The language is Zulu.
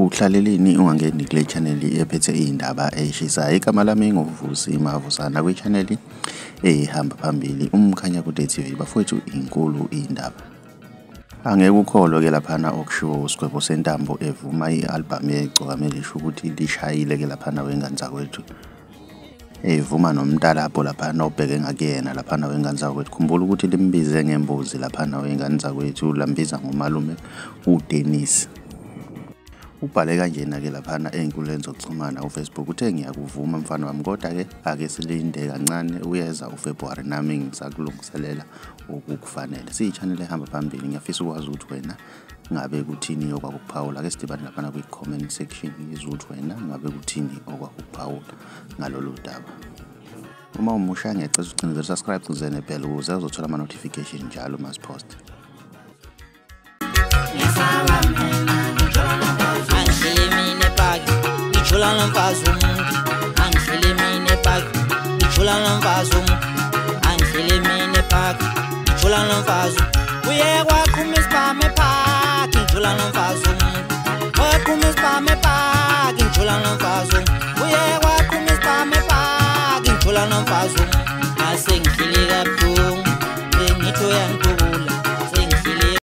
Uhlaleleni ungangeni kule channel ephethe iy'ndaba ey'shisayo. Igama lami nguVusi Mavusana kwi-channel ehamba phambili uMkhanya Kude TV bafowethu inkulu iy'ndaba. Angeke ukholwe-ke laphana okushiwo uSigwebo Sentambo evuma i-albhamu yeGcokama elisho ukuthi lishayile-ke laphana wengane zakwethu. Evuma nomntalapho laphana obheke ngakuyena laphana wengane zakwethu. Khumbula ukuthi limbize ngembuzi laphana wengane zakwethu lambiza ngomalume uDenis. Ubhale kanjena-ke laphana ey'nkundleni zokuxhumana uFacebook uthe ngiyakuvuma mfana wami kodwa-ke ake silinde kancane uyeza uFebruary nami ngisakulungiselela okukufanele. Siyi-channel ehamba phambili ngiyafisa ukwazi ukuthi wena ngabe kuthini okwakukuphawula ake sidibane laphana kwi-comment section ngizwe ukuthi wena ngabe kuthini okwakukuphawula ngalolu daba. Uma umusha ngiyacela ucindezele subscribe ucindezele nebhele ukuze uzothola ama-notification njalo uma Icholana mfazi womuntu angihlele mina epark. Icholana mfazi womuntu angihlele mina epark. Icholana mfazi uye kwaqhuma isibhame epark. Icholana mfazi womuntu waqhuma isibhame epark. Icholana mfazi womuntu uye kwaqhuma isibhame epark. Icholana mfazi womuntu asengihlele kabuhlungu. Ngitho yantu